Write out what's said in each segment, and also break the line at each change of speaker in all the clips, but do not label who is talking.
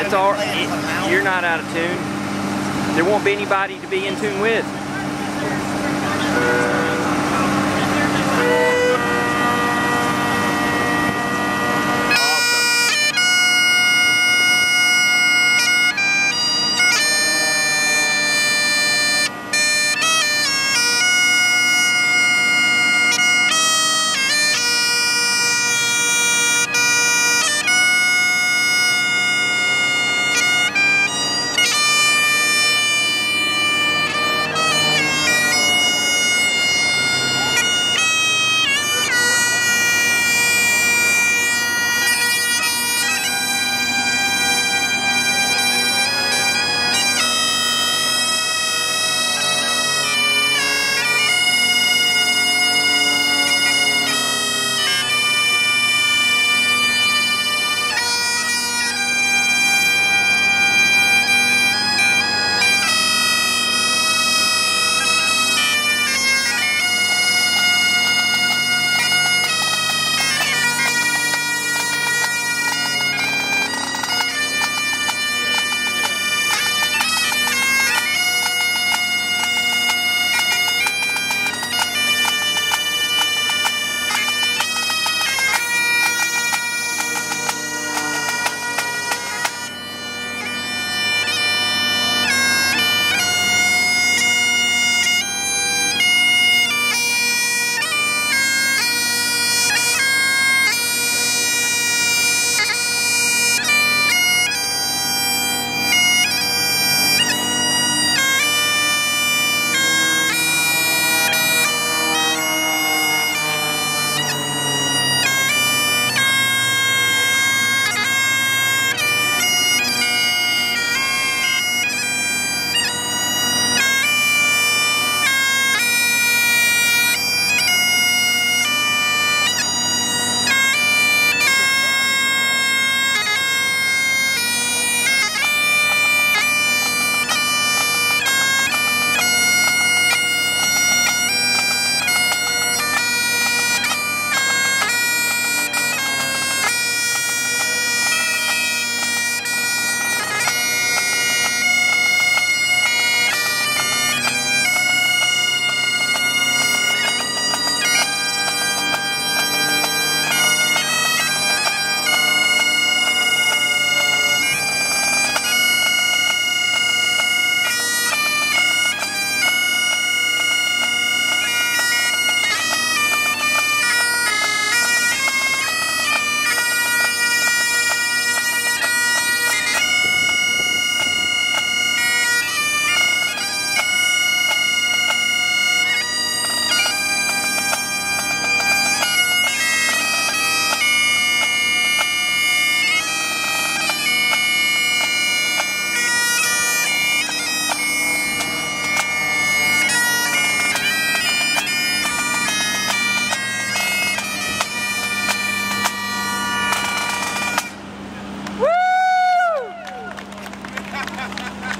It's all,
it
you're not out of tune. There won't be anybody to be in tune with.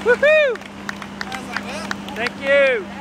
Woohoo! Thank you.